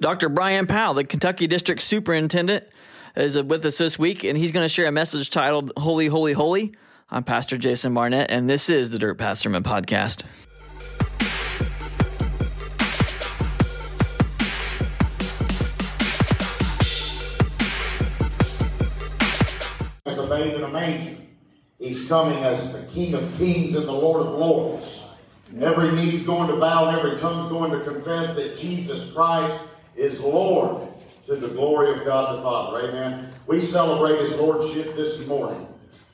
Dr. Brian Powell, the Kentucky District Superintendent, is with us this week, and he's going to share a message titled Holy, Holy, Holy. I'm Pastor Jason Barnett, and this is the Dirt Path Sermon Podcast. As a babe in a manger, he's coming as the King of Kings and the Lord of Lords. Every knee's going to bow and every tongue's going to confess that Jesus Christ is Lord to the glory of God the Father. Amen. We celebrate His Lordship this morning.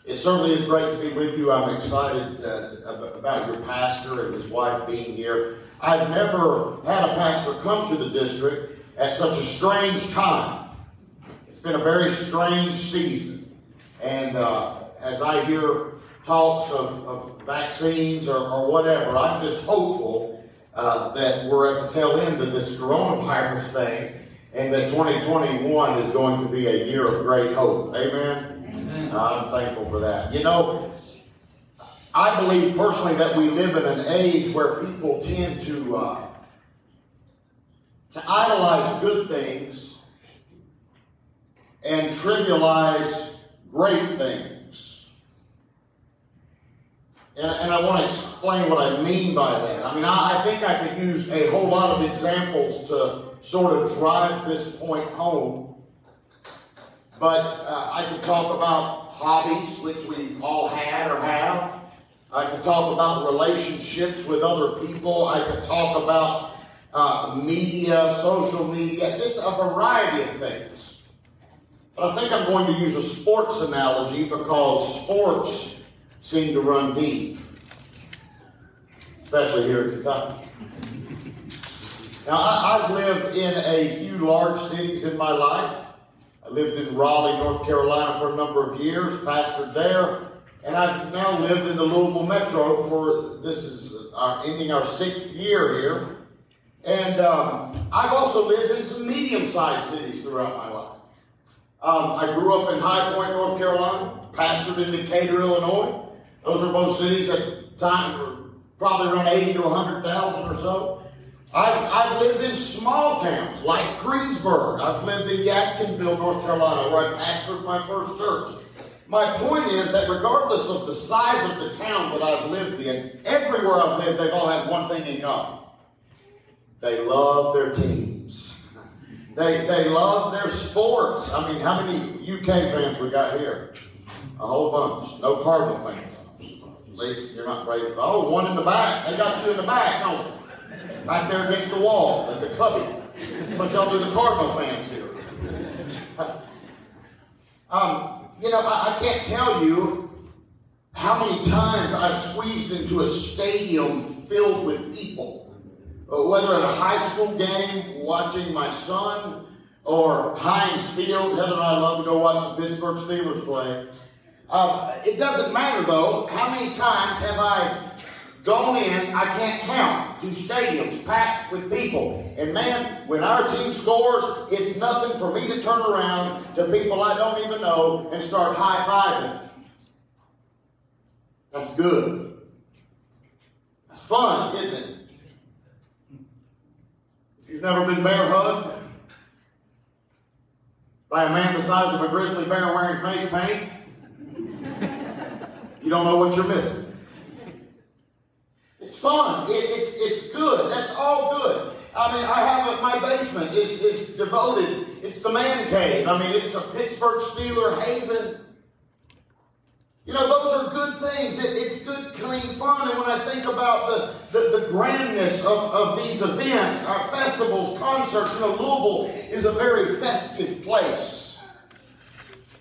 It certainly is great to be with you. I'm excited uh, about your pastor and his wife being here. I've never had a pastor come to the district at such a strange time. It's been a very strange season. And uh, as I hear talks of, of vaccines or, or, whatever, I'm just hopeful uh, that we're at the tail end of this coronavirus thing and that 2021 is going to be a year of great hope. Amen. I'm thankful for that. You know, I believe personally that we live in an age where people tend to uh, to idolize good things and trivialize great things. And, and I want to explain what I mean by that. I mean, I, I think I could use a whole lot of examples to sort of drive this point home. But uh, I could talk about hobbies, which we all had or have. I could talk about relationships with other people. I could talk about uh, media, social media, just a variety of things. But I think I'm going to use a sports analogy because sports seem to run deep, especially here in Kentucky. Now, I, have lived in a few large cities in my life. I lived in Raleigh, North Carolina for a number of years, pastored there, and I've now lived in the Louisville Metro for this is our, ending our sixth year here. And um, I've also lived in some medium sized cities throughout my life. Um, I grew up in High Point, North Carolina, pastored in Decatur, Illinois. Those are both cities at the time were probably around 80 to 100,000 or so. I've, I've lived in small towns like Greensburg. I've lived in Yadkinville, North Carolina, where I pastored my first church. My point is that regardless of the size of the town that I've lived in, everywhere I've lived, they've all had one thing in common. They love their teams. They, they love their sports. I mean, how many UK fans we got here? A whole bunch. No Cardinal fans. At least you're not brave. Oh, one in the back. They got you in the back, don't they? Back there against the wall, like the cubby. That's what y'all do the Cardinal fans here. um, you know, I, I can't tell you how many times I've squeezed into a stadium filled with people. Uh, whether at a high school game, watching my son, or Heinz Field. Heather and I love to go watch the Pittsburgh Steelers play. Um, it doesn't matter though. How many times have I gone in, I can't count, to stadiums packed with people. And man, when our team scores, it's nothing for me to turn around to people I don't even know and start high fiving. That's good. That's fun, isn't it? If you've never been bear hugged by a man the size of a grizzly bear wearing face paint, you don't know what you're missing. It's fun. It, it's, it's good. That's all good. I mean, I have a, my basement is, is devoted. It's the man cave. I mean, it's a Pittsburgh Steeler haven. You know, those are good things. It, it's good, clean fun. And when I think about the, the, the grandness of, of these events, our festivals, concerts, you know, Louisville is a very festive place.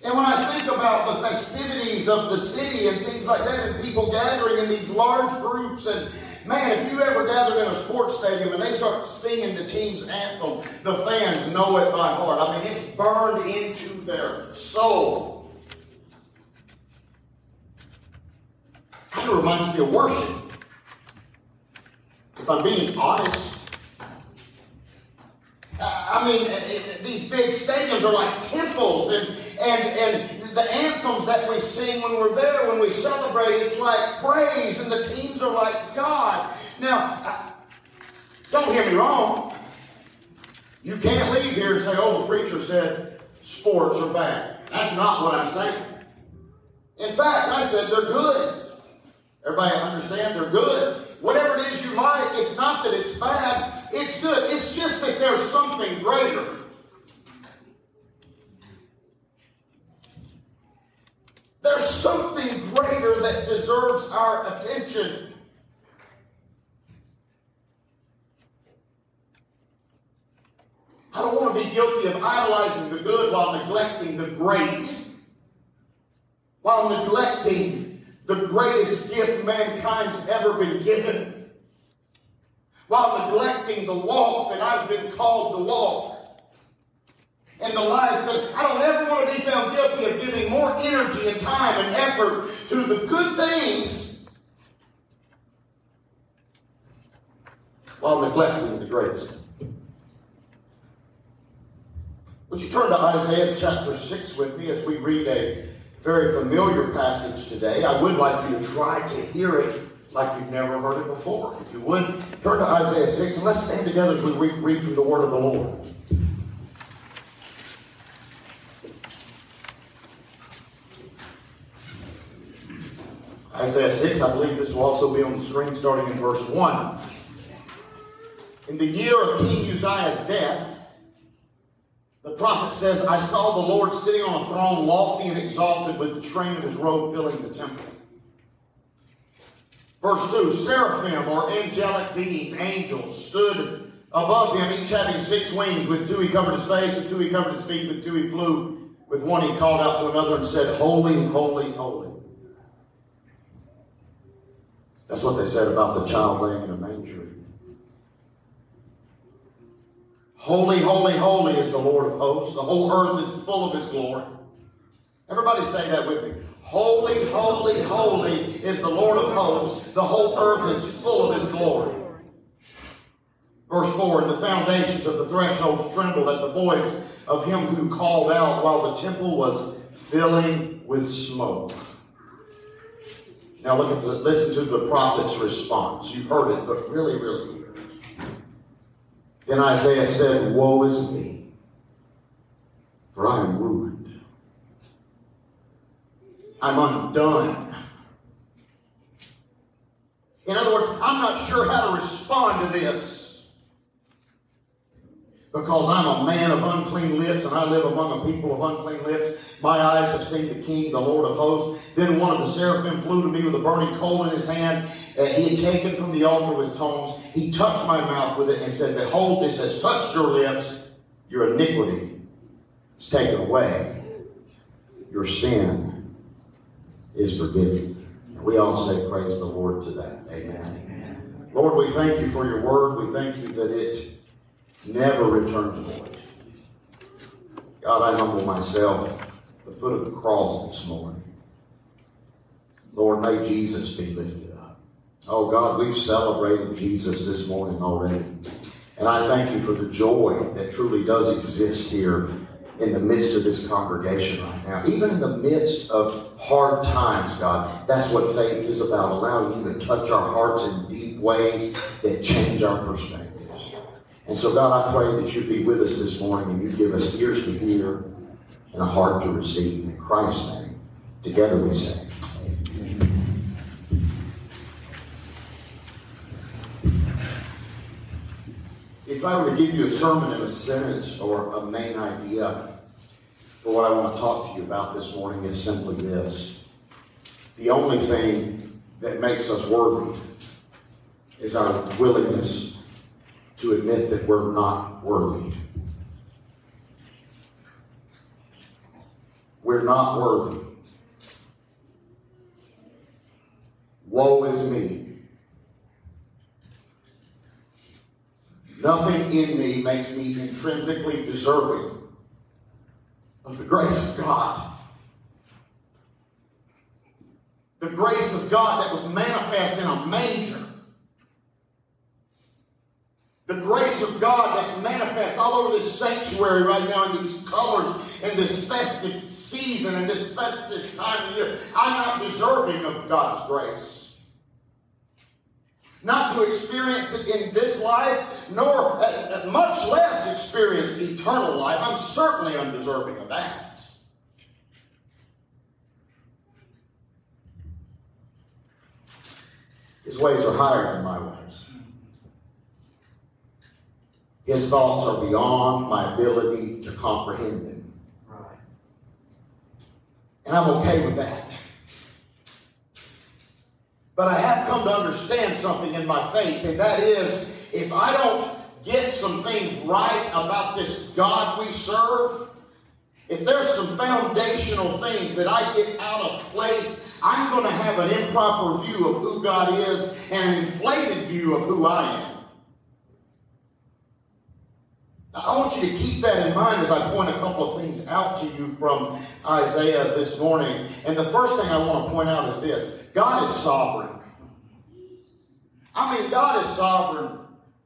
And when I think about the festivities of the city and things like that, and people gathering in these large groups, and man, if you ever gathered in a sports stadium and they start singing the team's anthem, the fans know it by heart. I mean, it's burned into their soul. Kind of reminds me of worship. If I'm being honest, I mean, these big stadiums are like temples, and, and, and the anthems that we sing when we're there, when we celebrate, it's like praise, and the teams are like God. Now, don't hear me wrong. You can't leave here and say, oh, the preacher said sports are bad. That's not what I'm saying. In fact, I said they're good. Everybody understand? They're good. Whatever it is you like, it's not that it's bad, it's good. It's just that there's something greater. There's something greater that deserves our attention. I don't want to be guilty of idolizing the good while neglecting the great. While neglecting the greatest gift mankind's ever been given. While neglecting the walk that I've been called to walk. And the life that I don't ever want to be found guilty of giving more energy and time and effort to the good things while neglecting the greatest. Would you turn to Isaiah chapter 6 with me as we read a very familiar passage today? I would like you to try to hear it like you've never heard it before. If you would, turn to Isaiah 6 and let's stand together as we read from the word of the Lord. Isaiah 6, I believe this will also be on the screen starting in verse 1. In the year of King Uzziah's death, the prophet says, I saw the Lord sitting on a throne, lofty and exalted, with the train of his robe filling the temple. Verse 2 Seraphim, or angelic beings, angels, stood above him, each having six wings. With two he covered his face, with two he covered his feet, with two he flew. With one he called out to another and said, Holy, holy, holy. That's what they said about the child laying in a manger. Holy, holy, holy is the Lord of hosts. The whole earth is full of his glory. Everybody say that with me. Holy, holy, holy is the Lord of hosts. The whole earth is full of his glory. Verse 4 And the foundations of the thresholds trembled at the voice of him who called out while the temple was filling with smoke. Now look at the, listen to the prophet's response. You've heard it, but really, really hear then Isaiah said, Woe is me, for I am ruined. I'm undone. In other words, I'm not sure how to respond to this because I'm a man of unclean lips and I live among a people of unclean lips. My eyes have seen the King, the Lord of hosts. Then one of the seraphim flew to me with a burning coal in his hand. Uh, he had taken from the altar with tongs. He touched my mouth with it and said, Behold, this has touched your lips. Your iniquity is taken away. Your sin is forgiven. And we all say praise the Lord to that. Amen. Amen. Lord, we thank you for your word. We thank you that it never return void. God, I humble myself at the foot of the cross this morning. Lord, may Jesus be lifted up. Oh God, we've celebrated Jesus this morning already. And I thank you for the joy that truly does exist here in the midst of this congregation right now. Even in the midst of hard times, God, that's what faith is about, allowing you to touch our hearts in deep ways that change our perspectives. And so, God, I pray that you'd be with us this morning and you'd give us ears to hear and a heart to receive. In Christ's name, together we say, If I were to give you a sermon in a sentence or a main idea for what I want to talk to you about this morning, is simply this. The only thing that makes us worthy is our willingness to admit that we're not worthy. We're not worthy. Woe is me. Nothing in me makes me intrinsically deserving of the grace of God. The grace of God that was manifest in a manger the grace of God that's manifest all over this sanctuary right now in these colors in this festive season and this festive time of year. I'm not deserving of God's grace. Not to experience it in this life, nor uh, much less experience the eternal life. I'm certainly undeserving of that. His ways are higher than my ways. His thoughts are beyond my ability to comprehend them. Right. And I'm okay with that. But I have come to understand something in my faith, and that is if I don't get some things right about this God we serve, if there's some foundational things that I get out of place, I'm going to have an improper view of who God is and an inflated view of who I am. I want you to keep that in mind as I point a couple of things out to you from Isaiah this morning. And the first thing I want to point out is this God is sovereign. I mean, God is sovereign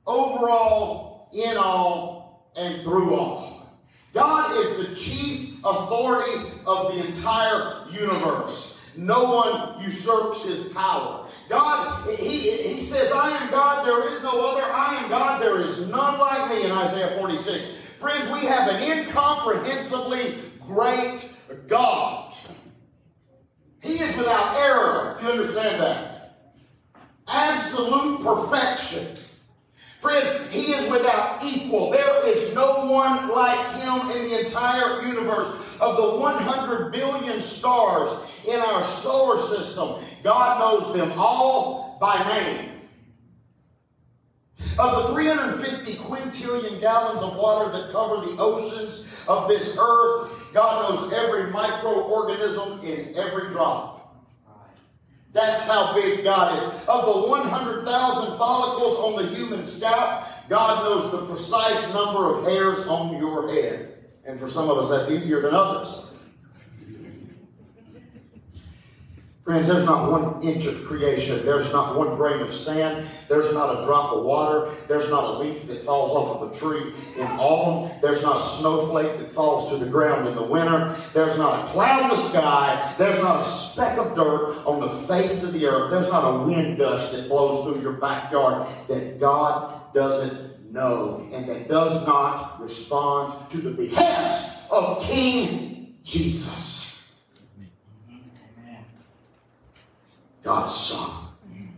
overall, in all, and through all. God is the chief authority of the entire universe. No one usurps his power. God, he, he says, I am God, there is no other. I am God, there is none like me in Isaiah 46. Friends, we have an incomprehensibly great God. He is without error. You understand that? Absolute perfection. Friends, he is without equal. There is no one like him in the entire universe. Of the 100 billion stars in our solar system, God knows them all by name. Of the 350 quintillion gallons of water that cover the oceans of this earth, God knows every microorganism in every drop. That's how big God is. Of the 100,000 follicles on the human scalp, God knows the precise number of hairs on your head. And for some of us, that's easier than others. Friends, there's not one inch of creation. There's not one grain of sand. There's not a drop of water. There's not a leaf that falls off of a tree in autumn. There's not a snowflake that falls to the ground in the winter. There's not a cloud in the sky. There's not a speck of dirt on the face of the earth. There's not a wind gust that blows through your backyard that God doesn't know and that does not respond to the behest of King Jesus. God's sovereign.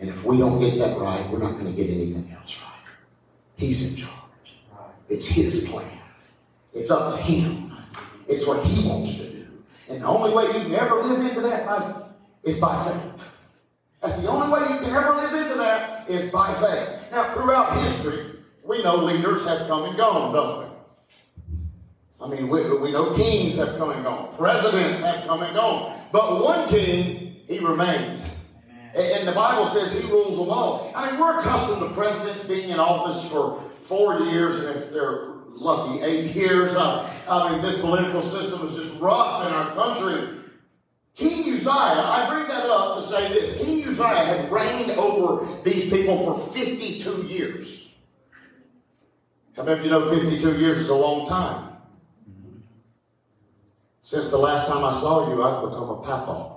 And if we don't get that right, we're not going to get anything else right. He's in charge. It's His plan. It's up to Him. It's what He wants to do. And the only way you can ever live into that life is by faith. That's the only way you can ever live into that is by faith. Now, throughout history, we know leaders have come and gone, don't we? I mean, we, we know kings have come and gone, presidents have come and gone. But one king he remains. And the Bible says he rules them all. I mean, we're accustomed to presidents being in office for four years, and if they're lucky, eight years. I, I mean, this political system is just rough in our country. King Uzziah, I bring that up to say this King Uzziah had reigned over these people for 52 years. How many of you know 52 years is a long time? Mm-hmm. Since the last time I saw you, I've become a papa.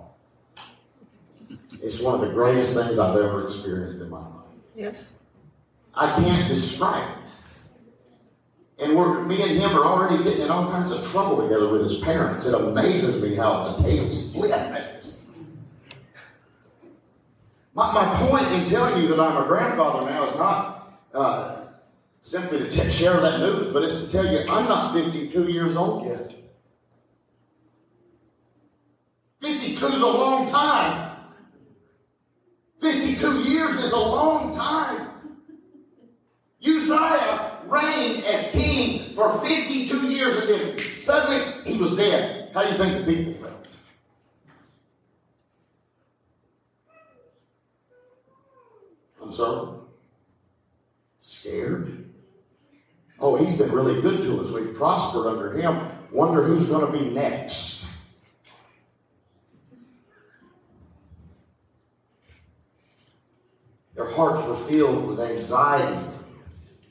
It's one of the greatest things I've ever experienced in my life. Yes. I can't describe it. And we're, me and him are already getting in all kinds of trouble together with his parents. It amazes me how the tables flip. My, my point in telling you that I'm a grandfather now is not uh, simply to t- share that news, but it's to tell you I'm not 52 years old yet. 52 is a long time. 52 years is a long time. Uzziah reigned as king for 52 years and then suddenly he was dead. How do you think the people felt? I'm sorry? Scared? Oh, he's been really good to us. We've prospered under him. Wonder who's going to be next. Their hearts were filled with anxiety.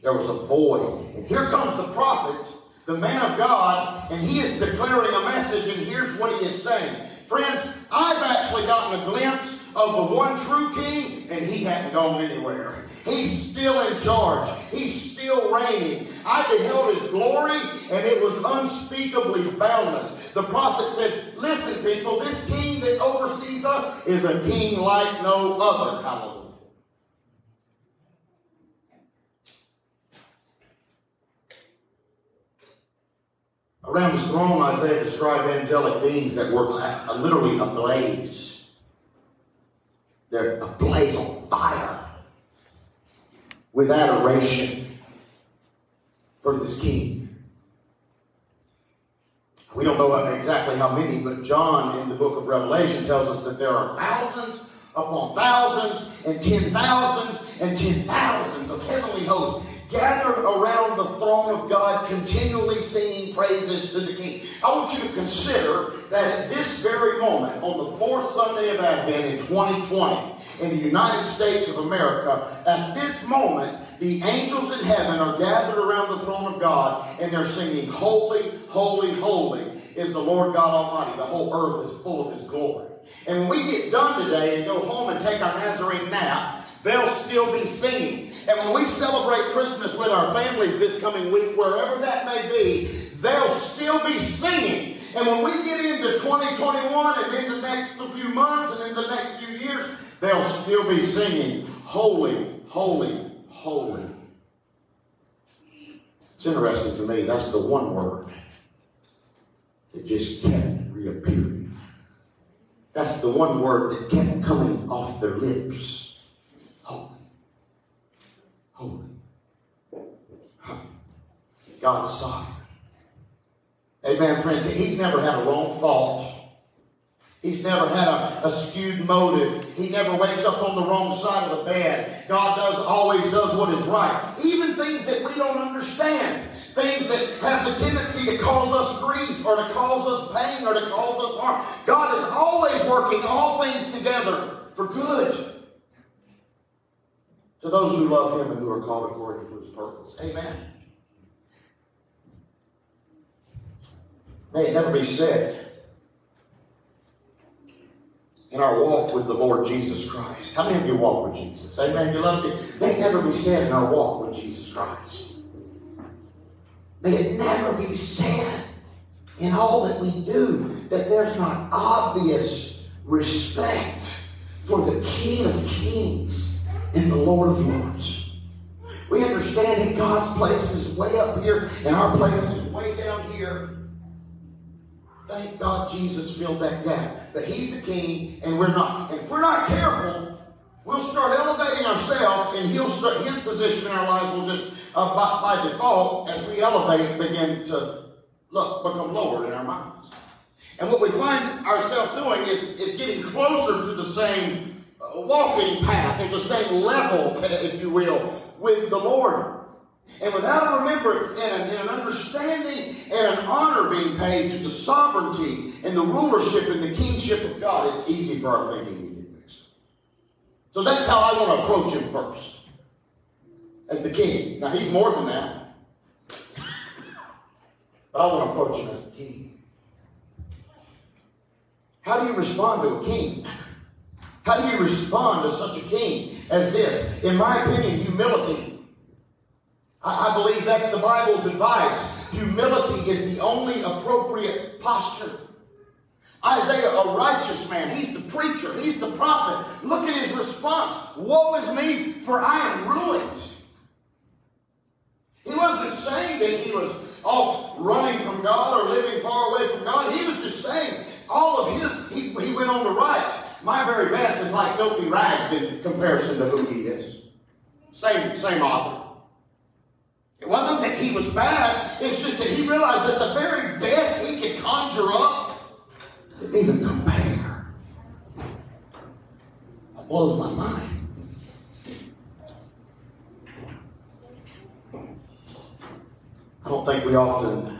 There was a void. And here comes the prophet, the man of God, and he is declaring a message, and here's what he is saying Friends, I've actually gotten a glimpse of the one true king, and he hadn't gone anywhere. He's still in charge. He's still reigning. I beheld his glory, and it was unspeakably boundless. The prophet said, Listen, people, this king that oversees us is a king like no other. Hallelujah. Around his throne, Isaiah described angelic beings that were literally ablaze. They're ablaze on fire with adoration for this king. We don't know exactly how many, but John in the book of Revelation tells us that there are thousands upon thousands and ten thousands and ten thousands of heavenly hosts gathered around the throne of God, continually singing praises to the King. I want you to consider that at this very moment, on the fourth Sunday of Advent in 2020, in the United States of America, at this moment, the angels in heaven are gathered around the throne of God and they're singing, Holy, holy, holy is the Lord God Almighty. The whole earth is full of His glory. And when we get done today and go home and take our Nazarene nap, they'll still be singing. And when we celebrate Christmas with our families this coming week, wherever that may be, they'll still be singing. And when we get into 2021 and into the next few months and in the next few years, they'll still be singing, Holy, Holy, Holy. It's interesting to me, that's the one word that just kept reappearing. That's the one word that kept coming off their lips. Holy. God is sovereign. Amen, friends. He's never had a wrong thought. He's never had a, a, skewed motive. He never wakes up on the wrong side of the bed. God does always does what is right. Even things that we don't understand. Things that have the tendency to cause us grief or to cause us pain or to cause us harm. God is always working all things together for good. To those who love him and who are called according to his purpose. Amen. May it never be said in our walk with the Lord Jesus Christ. How many of you walk with Jesus? Amen. You love him. May it never be said in our walk with Jesus Christ. May it never be said in all that we do that there's not obvious respect for the King of Kings and the Lord of Lords. We understand that God's place is way up here and our place is way down here. Thank God Jesus filled that gap. But He's the King and we're not. And if we're not careful, we'll start elevating ourselves and He'll start, His position in our lives will just, uh, by, by default, as we elevate, begin to look, become lower in our minds. And what we find ourselves doing is, is getting closer to the same walking path or the same level, if you will, with the Lord. And without a remembrance and, and an understanding and an honor being paid to the sovereignty and the rulership and the kingship of God, it's easy for our thinking to get mixed So that's how I want to approach him first. As the king. Now he's more than that. But I want to approach him as the king. How do you respond to a king? How do you respond to such a king as this? In my opinion, humility I, I believe that's the Bible's advice. Humility is the only appropriate posture. Isaiah, a righteous man, he's the preacher, he's the prophet. Look at his response Woe is me, for I am ruined. He wasn't saying that he was off running from God or living far away from God. He was just saying all of his, he, he went on the right. My very best is like filthy rags in comparison to who he is. Same, same author. It wasn't that he was bad, it's just that he realized that the very best he could conjure up didn't even compare. That blows my mind. I don't think we often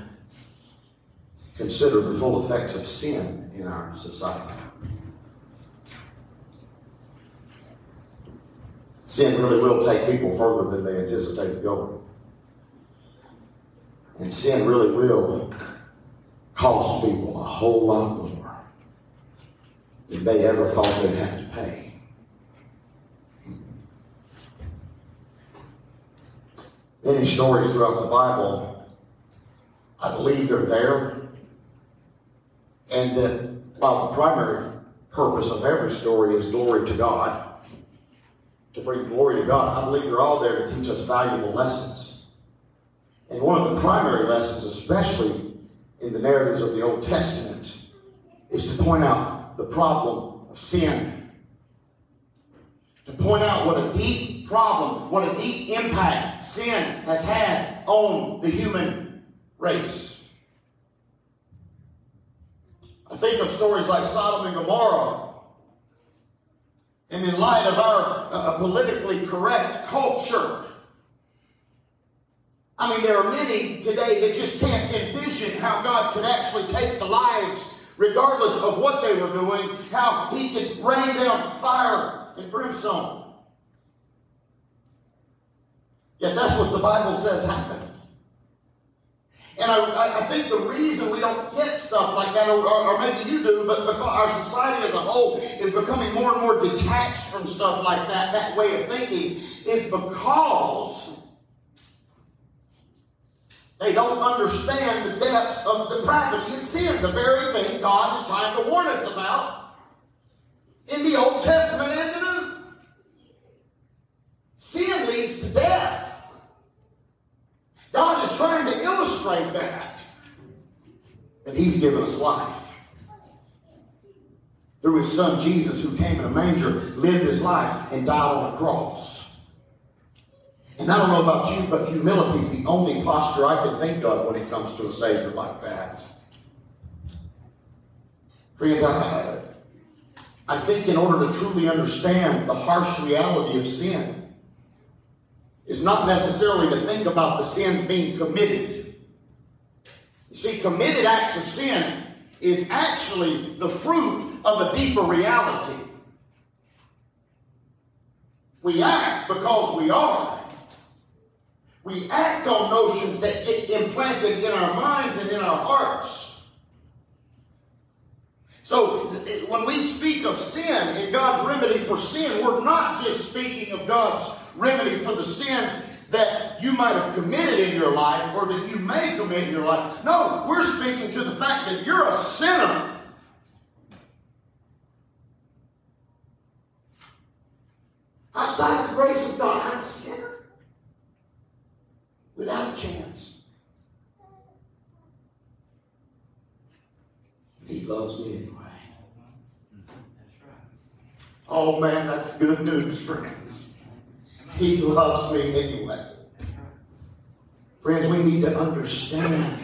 consider the full effects of sin in our society. Sin really will take people further than they anticipated going. And sin really will cost people a whole lot more than they ever thought they'd have to pay. Many stories throughout the Bible, I believe they're there, and that while the primary purpose of every story is glory to God, to bring glory to God, I believe they're all there to teach us valuable lessons. And one of the primary lessons, especially in the narratives of the Old Testament, is to point out the problem of sin. To point out what a deep problem, what a deep impact sin has had on the human race. I think of stories like Sodom and Gomorrah. And in light of our uh, politically correct culture, I mean, there are many today that just can't envision how God could actually take the lives, regardless of what they were doing, how He could rain down fire and brimstone. Yet that's what the Bible says happened. And I, I think the reason we don't get stuff like that, or, or, maybe you do, but because our society as a whole is becoming more and more detached from stuff like that, that way of thinking, is because they don't understand the depths of depravity and sin, the very thing God is trying to warn us about in the Old Testament and the New. Sin leads to death. God is trying to illustrate that. And He's given us life. Through His Son Jesus, who came in a manger, lived His life, and died on a cross. And I don't know about you, but humility is the only posture I can think of when it comes to a Savior like that. Friends, I, I think in order to truly understand the harsh reality of sin, is not necessarily to think about the sins being committed. You see, committed acts of sin is actually the fruit of a deeper reality. We act because we are. We act on notions that get implanted in our minds and in our hearts. So when we speak of sin and God's remedy for sin, we're not just speaking of God's remedy for the sins that you might have committed in your life or that you may commit in your life. No, we're speaking to the fact that you're a sinner. Outside the grace of God, I'm a sinner. Without a chance. He loves me anyway. Oh man, that's good news, friends. He loves me anyway. Friends, we need to understand.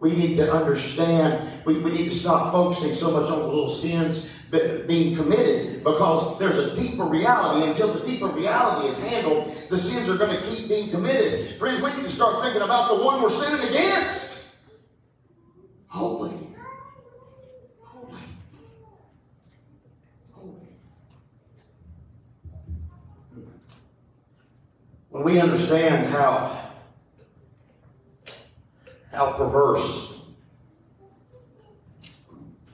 We need to understand. We, we need to stop focusing so much on the little sins being committed because there's a deeper reality. Until the deeper reality is handled, the sins are going to keep being committed. Friends, we need to start thinking about the one we're sinning against. Holy. When we understand how, how perverse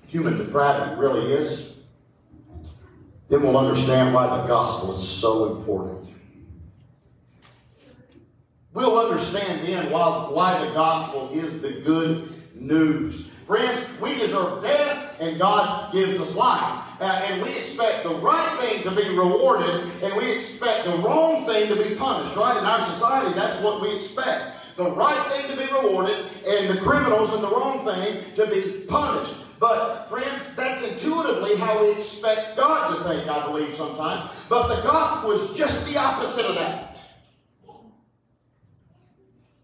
human depravity really is, then we'll understand why the gospel is so important. We'll understand then why, why the gospel is the good news. Friends, we deserve death, and God gives us life. Uh, and we expect the right thing to be rewarded, and we expect the wrong thing to be punished, right? In our society, that's what we expect. The right thing to be rewarded, and the criminals and the wrong thing to be punished. But, friends, that's intuitively how we expect God to think, I believe, sometimes. But the gospel is just the opposite of that.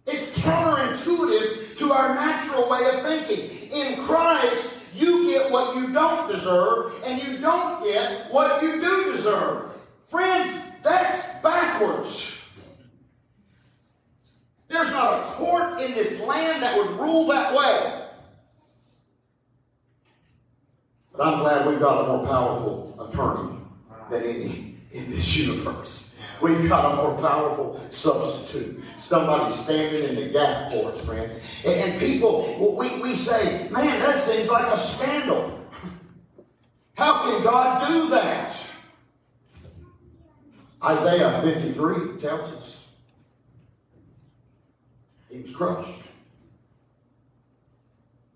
It's counterintuitive to our natural way of thinking. In Christ, you get what you don't deserve, and you don't get what you do deserve. Friends, that's backwards. There's not a court in this land that would rule that way. But I'm glad we've got a more powerful attorney than any in this universe. We've got a more powerful substitute. Somebody standing in the gap for us, friends. And, people, we, we say, man, that seems like a scandal. How can God do that? Isaiah 53 tells us he was crushed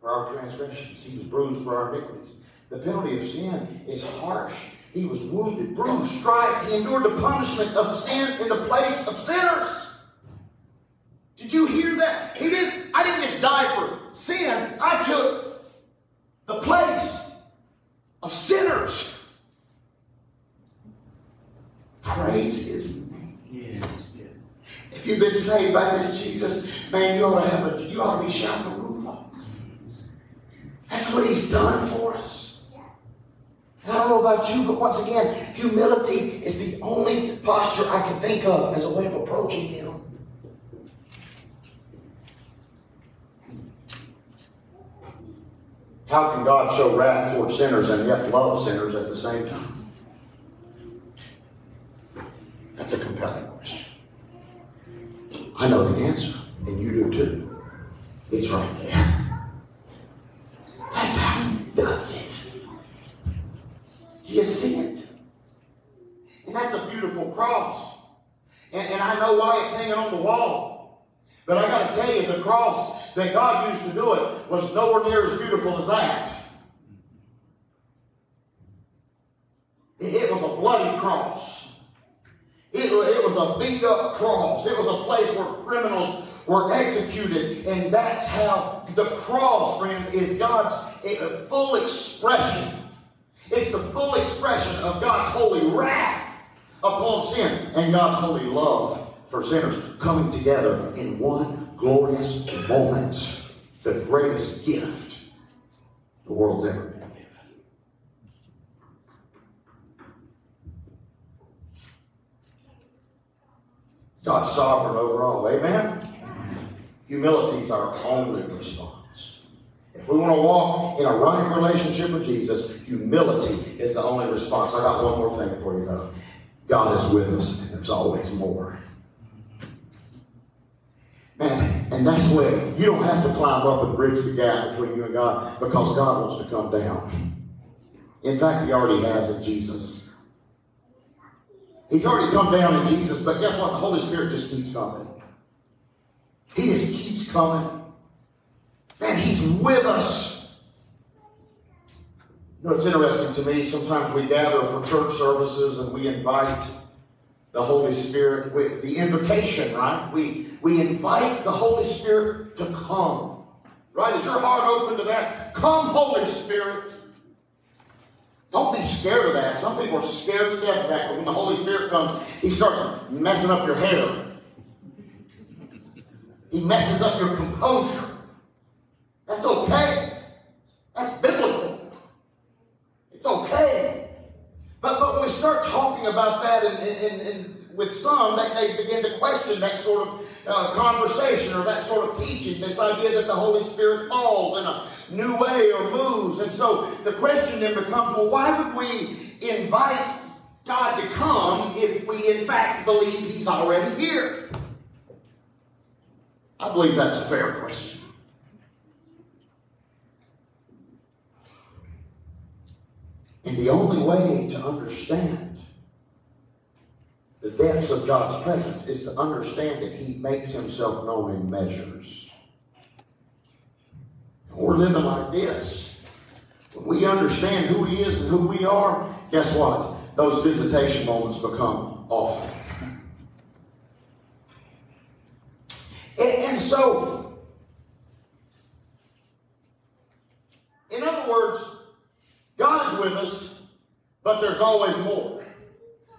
for our transgressions, he was bruised for our iniquities. The penalty of sin is harsh. He was wounded, bruised, striped. He endured the punishment of sin in the place of sinners. Did you hear that? He didn't, I didn't just die for sin. I took the place of sinners. Praise his name. Yes, yes. If you've been saved by this Jesus, man, you ought to have a you ought to be shouting the roof off. That's what he's done for us. I don't know about you, but once again, humility is the only posture I can think of as a way of approaching him. How can God show wrath toward sinners and yet love sinners at the same time? That's a compelling question. I know the answer, and you do too. It's right there. That's how he does it. You see it? And that's a beautiful cross. And, and I know why it's hanging on the wall. But I got to tell you, the cross that God used to do it was nowhere near as beautiful as that. It was a bloody cross. It, it was a beat up cross. It was a place where criminals were executed. And that's how the cross, friends, is God's eh, full expression. It's the full expression of God's holy wrath upon sin and God's holy love for sinners coming together in one glorious moment. The greatest gift the world's ever been given. God's sovereign over all. Amen? Humility is our only response. If we want to walk in a right relationship with Jesus, humility is the only response. I got one more thing for you, though. God is with us, and there's always more. Man, and that's where you don't have to climb up and bridge the gap between you and God because God wants to come down. In fact, He already has in Jesus. He's already come down in Jesus, but guess what? The Holy Spirit just keeps coming. He just keeps coming. Man, He's with us. You know, it's interesting to me. Sometimes we gather for church services and we invite the Holy Spirit with the invocation, right? We, we invite the Holy Spirit to come. Right? Is your heart open to that? Come, Holy Spirit. Don't be scared of that. Some people are scared to death of that, but when the Holy Spirit comes, He starts messing up your hair. He messes up your composure. That's okay. That's biblical. It's okay. But, but when we start talking about that and, and, and with some, they, they begin to question that sort of uh, conversation or that sort of teaching, this idea that the Holy Spirit falls in a new way or moves. And so the question then becomes, well, why would we invite God to come if we in fact believe He's already here? I believe that's a fair question. And the only way to understand the depths of God's presence is to understand that He makes Himself known in measures. And we're living like this. When we understand who He is and who we are, guess what? Those visitation moments become often. And, and so, in other words, God is with us, but there's always more.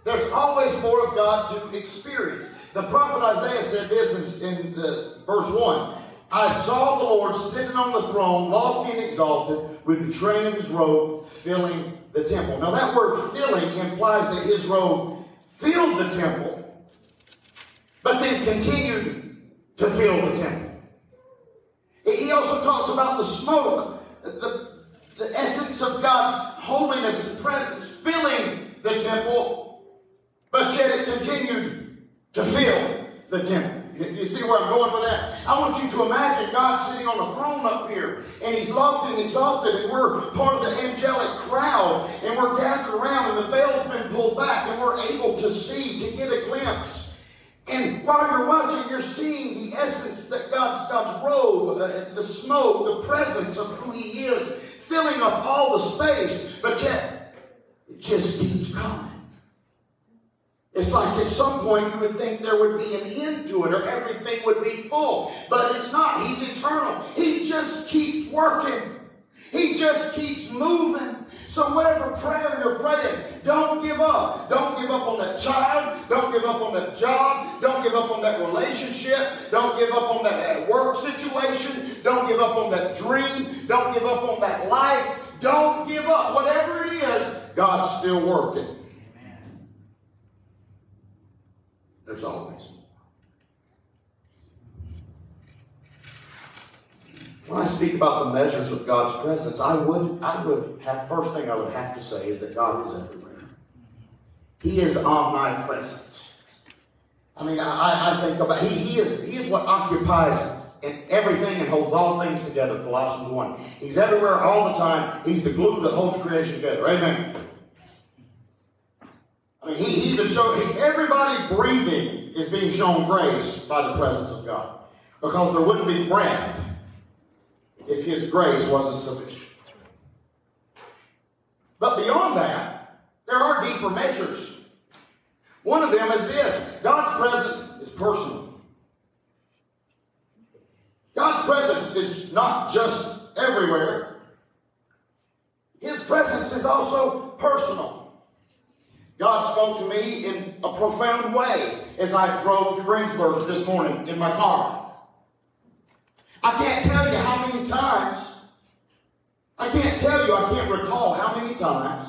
There's always more of God to experience. The prophet Isaiah said this in, in uh, verse 1. I saw the Lord sitting on the throne, lofty and exalted, with the train of his robe filling the temple. Now, that word filling implies that his robe filled the temple, but then continued to fill the temple. He also talks about the smoke, the, the essence of God's holiness and presence filling the temple, but yet it continued to fill the temple. You see where I'm going with that? I want you to imagine God sitting on a throne up here, and He's lofty and exalted, and we're part of the angelic crowd, and we're gathered around, and the veil's been pulled back, and we're able to see, to get a glimpse. And while you're watching, you're seeing the essence that God's God's robe, uh, the smoke, the presence of who He is, filling up all the space, but yet it just keeps coming. It's like at some point you would think there would be an end to it or everything would be full. But it's not. He's eternal. He just keeps working. He just keeps moving. So whatever prayer you're praying, don't give up. Don't give up on that child. Don't give up on that job. Don't give up on that relationship. Don't give up on that work situation. Don't give up on that dream. Don't give up on that life. Don't give up. Whatever it is, God's still working. There's always more. When I speak about the measures of God's presence, I would, I would have, first thing I would have to say is that God is everywhere. He is omnipresent. I mean, I, I think about, he, he, is, he is what occupies in everything and holds all things together, Colossians 1. He's everywhere all the time. He's the glue that holds creation together. Amen. I mean, he, he even showed, he, everybody breathing is being shown grace by the presence of God. Because there wouldn't be breath if his grace wasn't sufficient. But beyond that, there are deeper measures. One of them is this God's presence is personal. God's presence is not just everywhere, His presence is also personal. God spoke to me in a profound way as I drove to Greensburg this morning in my car. I can't tell you how many times, I can't tell you, I can't recall how many times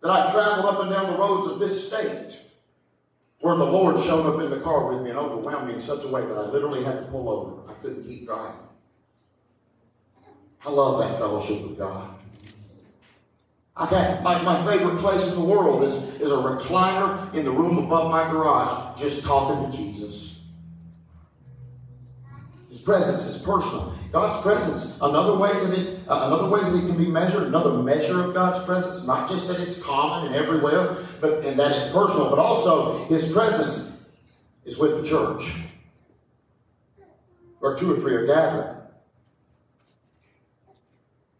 that I've traveled up and down the roads of this state where the Lord showed up in the car with me and overwhelmed me in such a way that I literally had to pull over. I couldn't keep driving. I love that fellowship with God. I got my, my favorite place in the world is, is a recliner in the room above my garage, just talking to Jesus. Presence is personal. God's presence, another way that it, uh, another way that it can be measured, another measure of God's presence, not just that it's common and everywhere, but and that it's personal, but also His presence is with the church, where two or three are gathered.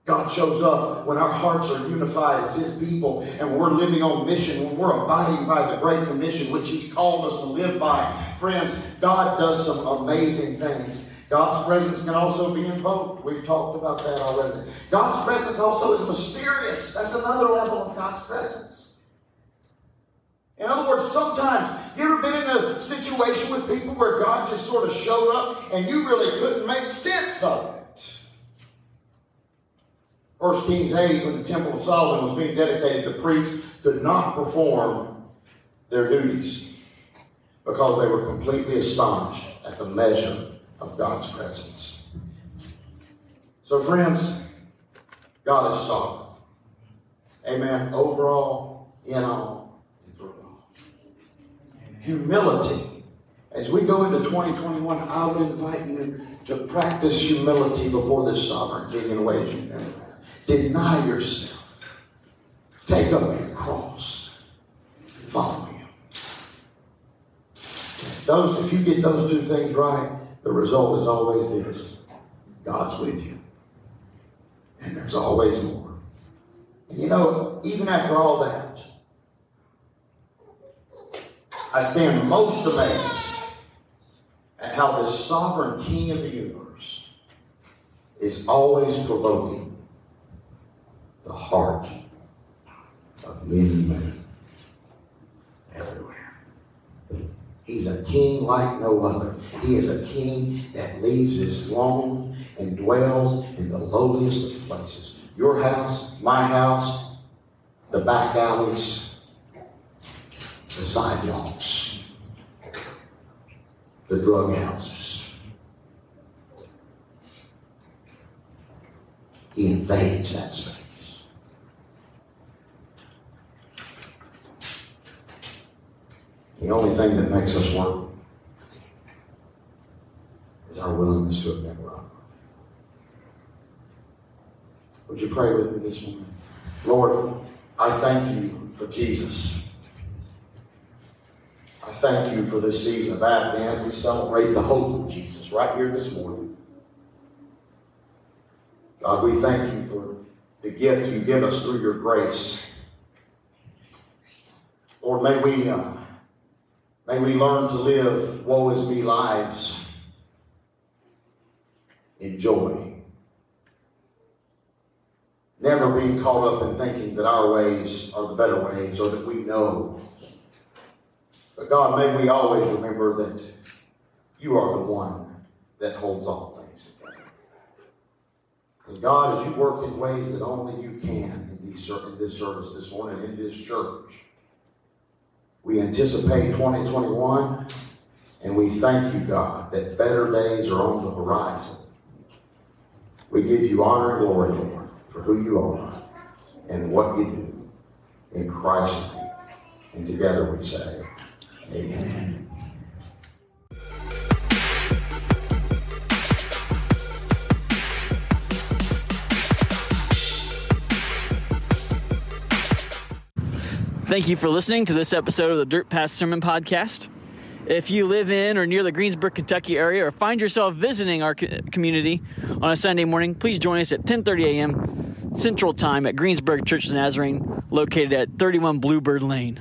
God shows up when our hearts are unified as His people and we're living on mission, when we're abiding by the Great Commission which He's called us to live by. Friends, God does some amazing things. God's presence can also be invoked. We've talked about that already. God's presence also is mysterious. That's another level of God's presence. In other words, sometimes you ever been in a situation with people where God just sort of showed up and you really couldn't make sense of it? 1 Kings 8, when the Temple of Solomon was being dedicated, the priests did not perform their duties because they were completely astonished at the measure of God's presence. So, friends, God is sovereign. Amen. Overall, in all, and through all. Humility. As we go into 2021, I would invite you to practice humility before this sovereign king in ways you never. Deny yourself. Take up your cross. Follow me. If those, if you get those two things right, the result is always this. God's with you. And there's always more. And you know, even after all that, I stand most amazed at how this sovereign king of the universe is always provoking the heart of many men and women everywhere. He's a king like no other. He is a king that leaves his throne and dwells in the lowliest of places. Your house, my house, the back alleys, the sidewalks, the drug houses. He invades that space. The only thing that makes us work willingness to admit run with. Would you pray with me this morning? Lord, I thank you for Jesus. I thank you for this season of Advent. We celebrate the hope of Jesus right here this morning. God, we thank you for the gift you give us through your grace. Lord, may we, uh, may we learn to live woe is me lives in joy. Never be caught up in thinking that our ways are the better ways or that we know. But God, may we always remember that you are the one that holds all things together. And God, as you work in ways that only you can in, these, in this service this morning, in this church, we anticipate 2021, and we thank you, God, that better days are on the horizon. We give you honor and glory, Lord, for who you are and what you do. In Christ's name. And together we say, Amen. Thank you for listening to this episode of the Dirt Path Sermon Podcast. If you live in or near the Greensburg, Kentucky area or find yourself visiting our community on a Sunday morning, please join us at 10:30 a.m. Central Time at Greensburg Church of Nazarene, located at 31 Bluebird Lane.